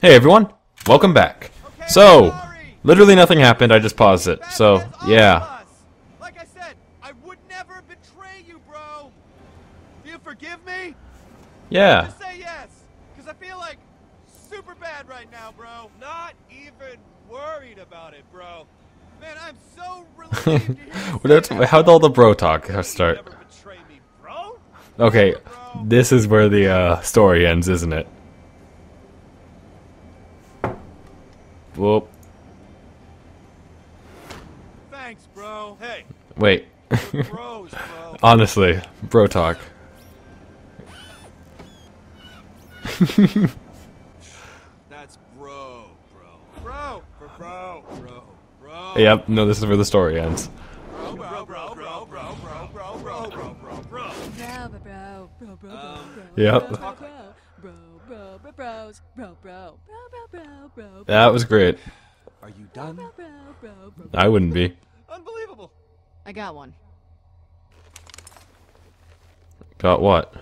Hey everyone, welcome back. So, literally nothing happened, I just paused it. So, yeah. Like I said, I would never betray you, bro. Do you forgive me? Yeah. Just say yes, because I feel like super bad right now, bro. Not even worried about it, bro. Man, I'm so relieved Well, say that's- that. How'd all the bro talk start? Me, bro. Okay, this is where the uh, story ends, isn't it? Whoop. Thanks, bro. Hey, Wait. bros, bro. Honestly, bro talk. That's bro, bro. Bro, for bro, bro, bro. Yep, no, this is where the story ends. Bro, bro, bro, bro, bro, bro, bro, bro, bro, bro, bro. Bro, bro, bro, bro, bro, bro, bro, Yep. bro, bro, bro, bro, bro, bros, bro, bro, bro, bro, bro, bro, That was great. Are you done? I wouldn't be. Unbelievable. I got one. Got what?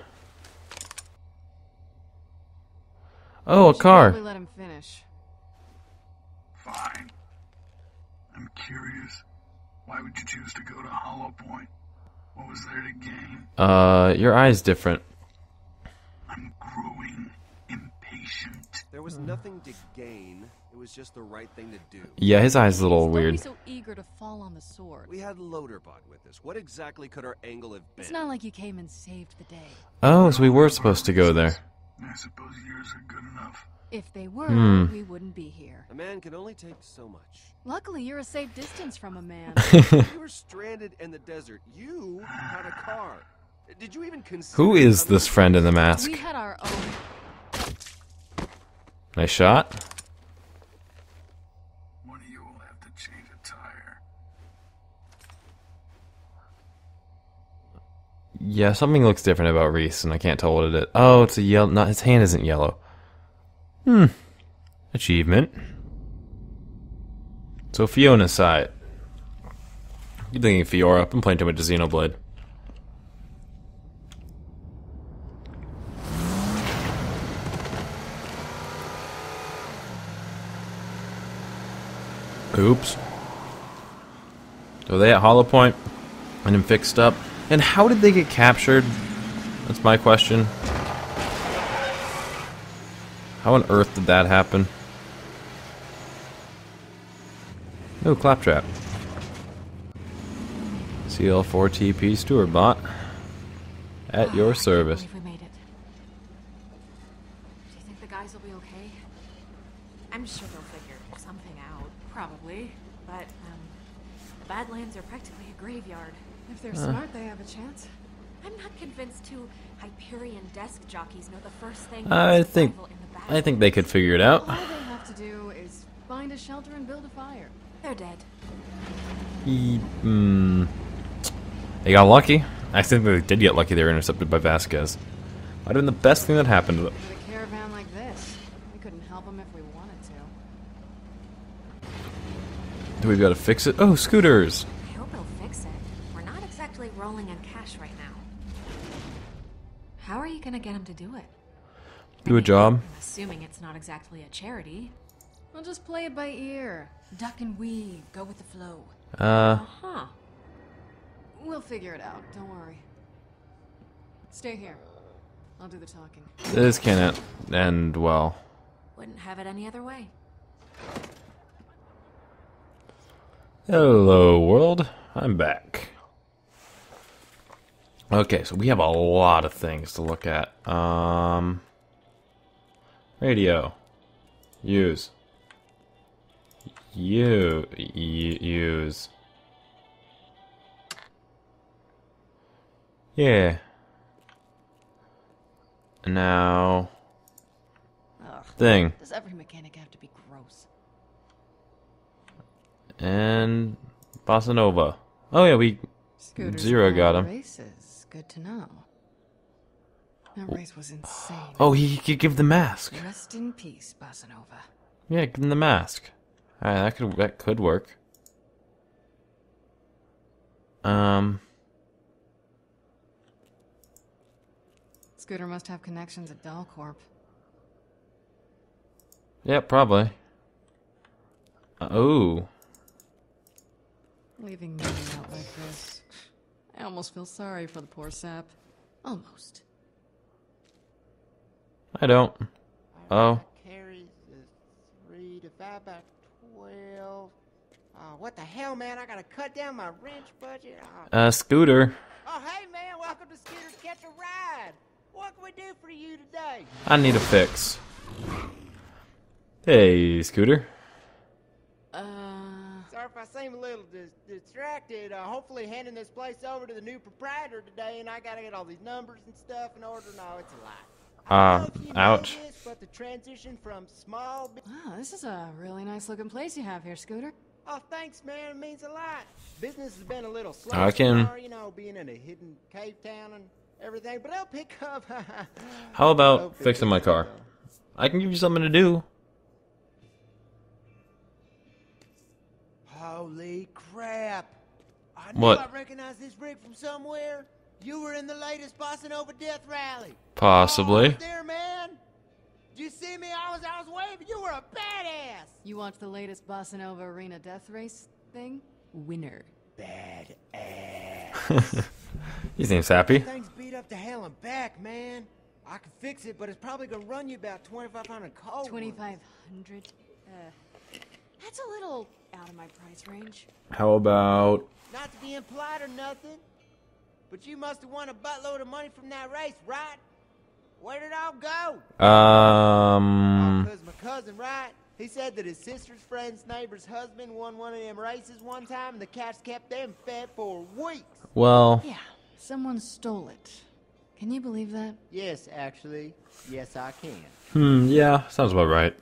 Oh, a car. Let him finish. Fine. I'm curious. Why would you choose to go to Hollow Point? What was there to gain? Uh, your eye's different. I'm growing impatient. There was nothing to gain. It was just the right thing to do. Yeah, his eye's a little Don't weird. so eager to fall on the sword. We had Loaderbot with us. What exactly could our angle have been? It's not like you came and saved the day. Oh, so we were supposed to go there. I suppose yours are good enough. If they were, Hmm. we wouldn't be here. A man can only take so much. Luckily, you're a safe distance from a man. you were stranded in the desert. You had a car. Did you even consider Who is this friend in the mask? we had our own. Nice shot. One of you will have to change a tire. Yeah, something looks different about Rhys, and I can't tell what it is. Oh, it's a yellow. Not his hand isn't yellow. Hmm. Achievement. So Fiona's side. You thinking Fiora? Been playing too much Xenoblade. Oops. So they at Hollow Point and him fixed up. And how did they get captured? That's my question. How on earth did that happen? No claptrap. CL4P-TP Steward bot. At your service. I can't believe we made it. Do you think the guys will be okay? I'm sure they'll figure something out, probably. But, um, Badlands are practically a graveyard. If they're smart, they have a chance. I'm not convinced two Hyperion desk jockeys know the first thing I think survival in the I think they could figure it out. All they have to do is find a shelter and build a fire. They're dead. Ye- Hmm. They got lucky. I think they did get lucky. They were intercepted by Vasquez. Might have been the best thing that happened to them. With a caravan like this, we couldn't help them if we wanted to. Do we got to fix it? Oh, scooters. Exactly rolling in cash right now. How are you gonna get him to do it? Do a job. I'm assuming it's not exactly a charity. We'll just play it by ear. Duck and weave, go with the flow. Uh, Huh. We'll figure it out, don't worry. Stay here. I'll do the talking. this can't end well. Wouldn't have it any other way. Hello, world. I'm back. Okay, so we have a lot of things to look at. Um, radio. Use. You y- use. Yeah. Now Ugh. thing Does every mechanic have to be gross? and bossa nova. Oh yeah, we Scooters Zero got him. Races. Good to know. That race was insane. Oh, he, he could give the mask. Rest in peace, Bossanova. Yeah, give him the mask. Alright, that could that could work. Um, Scooter must have connections at Dalcorp. Yeah, probably. Uh, oh. Leaving me out like this. I almost feel sorry for the poor sap. Almost. I don't. Oh. Carries is three divided by twelve. Oh, what the hell, man? I gotta cut down my wrench budget. Oh, Uh, Scooter. oh hey, man, welcome to Scooter's Catch a Ride. What can we do for you today? I need a fix. Hey, Scooter. Sorry if I seem a little dis- distracted. Uh, hopefully, handing this place over to the new proprietor today, and I gotta get all these numbers and stuff in order. No, it's a lot. I Uh, don't know if you know ouch. this, but the transition from small. bu- wow, this is a really nice looking place you have here, Scooter. Oh, thanks, man. It means a lot. Business has been a little slow. I can- far, you know, being in a hidden cave town and everything, but I'll pick up. How about fixing my car? I can give you something to do. Holy crap! I knew What? I recognized this rig from somewhere. You were in the latest Bossa Nova Death Rally. Oh, Possibly. was there, man. Did you see me? I was, I was waving. You were a badass. You watched the latest Bossa Nova Arena Death Race thing? Winner. Badass. He seems happy. Thing's beat up to hell and back, man. I can fix it, but it's probably gonna run you about 2,500 cold. 2500 Uh, that's a little out of my price range. How about Not to be implied or nothing, but you must have won a buttload of money from that race, right? Where did it all go? um Because my cousin, right? He said that his sister's friend's neighbor's husband won one of them races one time, and the cats kept them fed for weeks. well Yeah, someone stole it. Can you believe that? Yes, actually. Yes, I can. hmm yeah, sounds about right.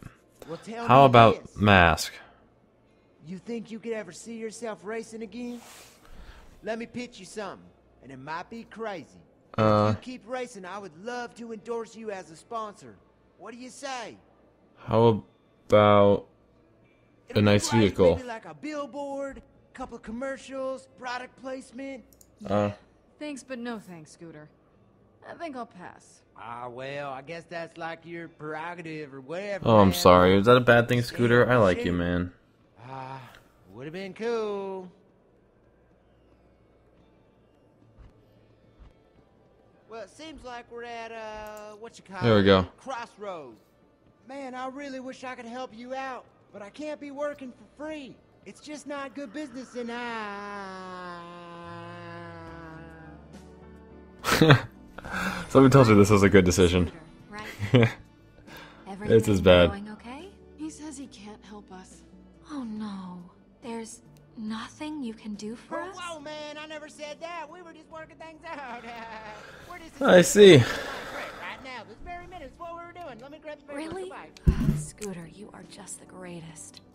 Well, tell How me about this. mask? You think you could ever see yourself racing again? Let me pitch you something, and it might be crazy. Uh if you keep racing, I would love to endorse you as a sponsor. What do you say? how about It'll A be nice vehicle. Maybe like a billboard, couple commercials, product placement. uh Thanks, but no thanks, Scooter. I think I'll pass. Ah, well, I guess that's like your prerogative or whatever. Oh, I'm man. sorry. Is that a bad thing, Scooter? I like you, man. Ah, would have been cool. Well, it seems like we're at uh, what you call There we go. Crossroads. Man, I really wish I could help you out, but I can't be working for free. It's just not good business, and I. Somebody tells me this was a good decision. Scooter, right? Everything It's as bad. going okay? He says he can't help us. Oh no. There's nothing you can do for Whoa, us? whoa, man! I never said that. We were just working things out. we're just. I see. Right now, this very minute is what we were doing. Let me grab the paper. Really? Goodbye. Oh, Scooter, you are just the greatest.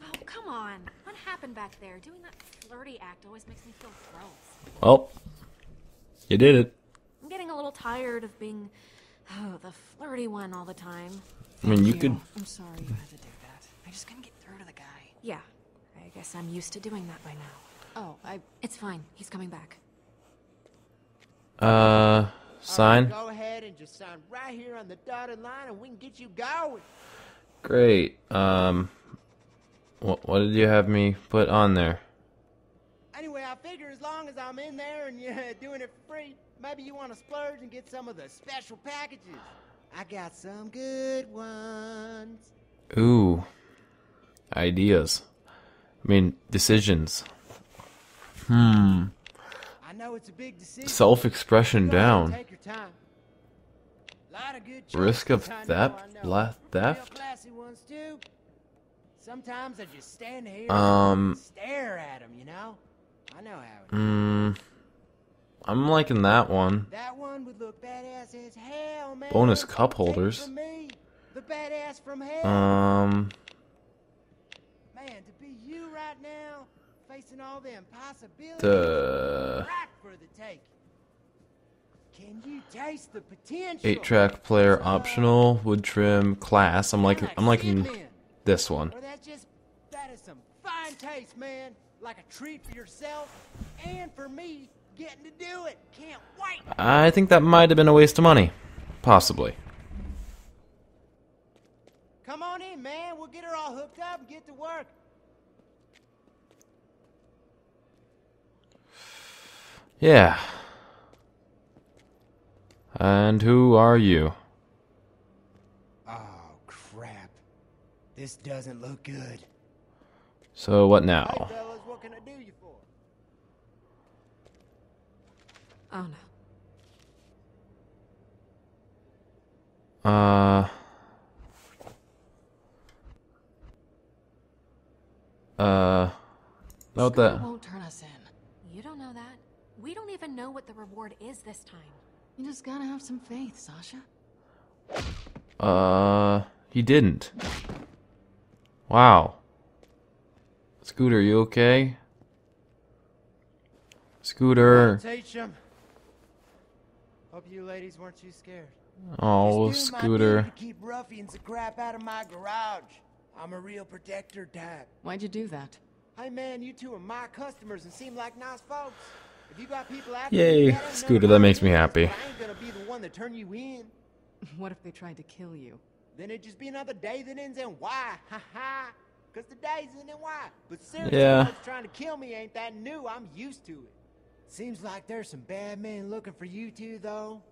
Oh, come on. What happened back there? Doing that flirty act always makes me feel gross. Well, you did it. I'm getting a little tired of being oh, the flirty one all the time. I mean, you Thank could. I'm sorry you had to do that. I just couldn't get through to the guy. Yeah, I guess I'm used to doing that by now. Oh, I. It's fine. He's coming back. Uh, All right, sign. go ahead and just sign right here on the dotted line, and we can get you going. Great. Um, what what did you have me put on there? Anyway, I figure as long as I'm in there and you're doing it for free, maybe you want to splurge and get some of the special packages. I got some good ones. Ooh, ideas. I mean, decisions. Hmm. I know it's a big decision. Self-expression Go ahead and down. Take your time. Lot of good Risk of choices, I know, theft- la- theft? Real classy ones too. Sometimes I just stand here Um, and stare at them, you know? I know how it. Hmm. I'm liking that one. That one would look badass as hell, man. Bonus cup holders. from me, the badass from hell. Um. man, to be you right now, facing all the impossibilities, The right for the take. Can you taste the potential? eight-track player Uh, optional wood trim class. I'm like I'm liking this one. Or that just that is some fine taste, man. Like a treat for yourself and for me getting to do it. Can't wait. I think that might have been a waste of money. Possibly. Come on in, man. We'll get her all hooked up and get to work. Yeah. And who are you? Oh, crap. This doesn't look good. So what now? Fellas, what can I do you for? Oh no. Uh. Uh. Note Scooter that. won't turn us in. You don't know that. We don't even know what the reward is this time. You just gotta have some faith, Sasha. Uh. He didn't. Wow. Scooter, you okay? Scooter. Teach 'em. Hope you ladies weren't too scared. Oh, Just my Scooter. to keep ruffians the crap out of my garage. I'm a real protector type. Why'd you do that? Hey man, you two are my customers and seem like nice folks. If you got people after Yay, you, that ain't none of Scooter, that makes me happy. I ain't gonna be the one to turn you in. What if they tried to kill you? Then it'd just be another day that ends in Y. Ha ha. Cause the days end in Y. But seriously, Yeah. folks trying to kill me ain't that new. I'm used to it. Seems like there's some bad men looking for you two, though.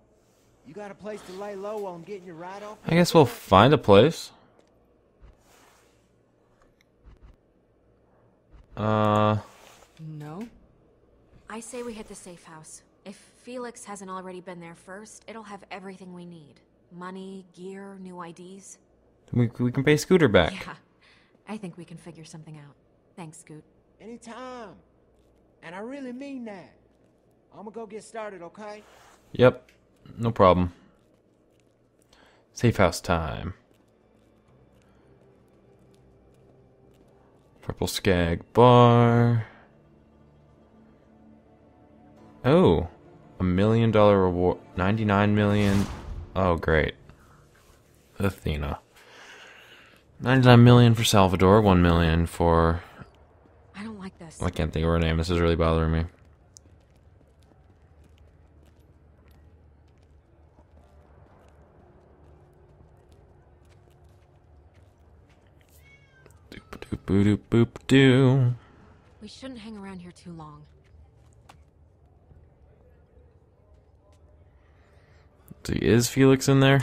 You got a place to lay low on getting your right off? I guess we'll find a place. Uh. No? I say we hit the safe house. If Felix hasn't already been there first, it'll have everything we need. Money, gear, new IDs. We, we can pay Scooter back. Yeah. I think we can figure something out. Thanks, Scoot. Anytime. And I really mean that. I'm gonna go get started, okay? Yep. No problem. Safe house time. Purple Skag Bar. Oh. A million dollar reward. 99 million. Oh, great. Athena. 99 million for Salvador. 1 million for. I don't like this. I can't think of her name. This is really bothering me. Doop doop boop doo. We shouldn't hang around here too long. See, is Felix in there?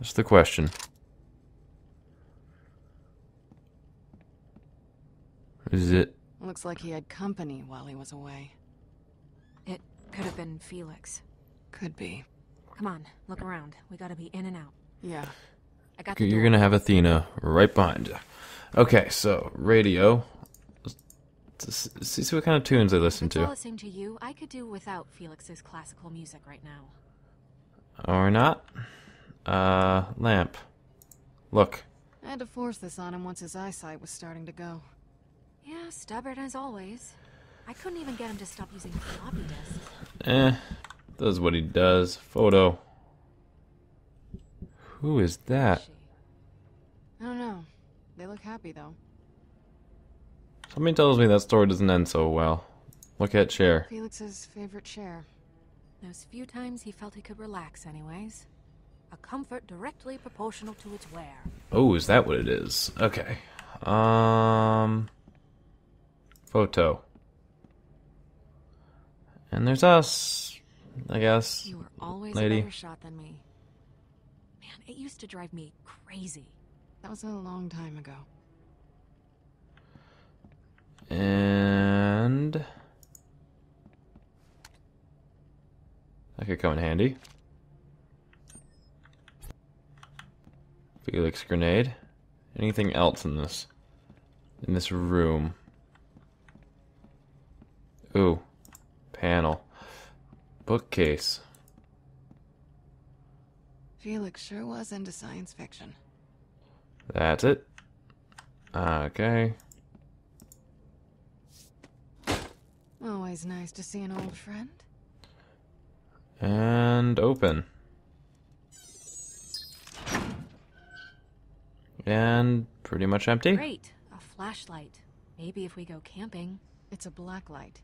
That's the question. Is it? Looks like he had company while he was away. It could have been Felix. Could be. Come on, look around. We gotta be in and out. Yeah. I got the You're gonna have Athena right behind you. Okay, so radio. Let's see see what kind of tunes they listen it's all to, the same to you, I could do without Felix's classical music right now. or not. Uh, lamp. Look, I had to force this on him once his eyesight was starting to go. Yeah, stubborn as always. I couldn't even get him to stop using the floppy disks. eh, does what he does. Photo. Who is that? I don't know. They look happy though. Something tells me that story doesn't end so well. Look at chair. Felix's favorite chair. Those few times he felt he could relax, anyways. A comfort directly proportional to its wear. Oh, is that what it is? Okay. Um. Photo. And there's us, I guess. You were always Lady. a better shot than me. Man, it used to drive me crazy. That was a long time ago. And. That could come in handy. Felix grenade. Anything else in this? In this room? Ooh. Panel. Bookcase. Felix sure was into science fiction. That's it. Okay. Always nice to see an old friend. And open. And pretty much empty. Great, a flashlight. Maybe if we go camping. It's a black light.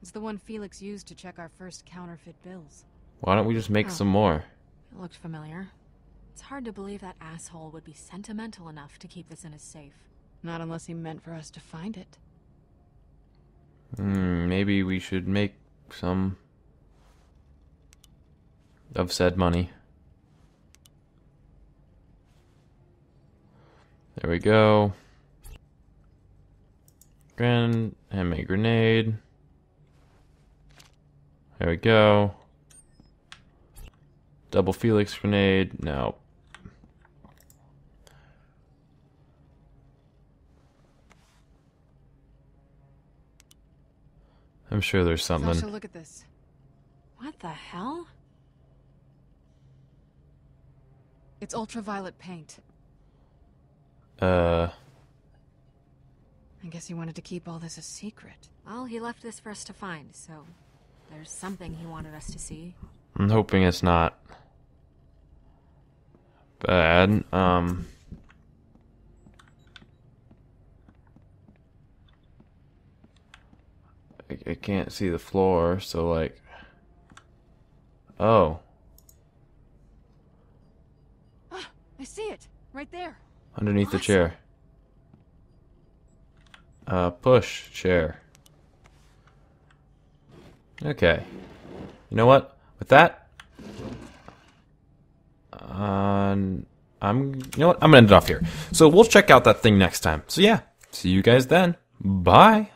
It's the one Felix used to check our first counterfeit bills. Why don't we just make Oh. some more? It looked familiar. It's hard to believe that asshole would be sentimental enough to keep this in his safe. Not unless he meant for us to find it. Hmm, maybe we should make some of said money. There we go. Grand handmade grenade. There we go. Double Felix grenade. No. I'm sure there's something. Sasha, look at this. What the hell? It's ultraviolet paint. Uh, I guess he wanted to keep all this a secret. Well, he left this for us to find, so there's something he wanted us to see. I'm hoping it's not bad. Um, I, I can't see the floor, so like, oh, I see it! Right there! underneath the chair. Uh, push chair. Okay. You know what? With that, um, I'm. You know what? I'm gonna end it off here. So we'll check out that thing next time. So yeah, see you guys then. Bye.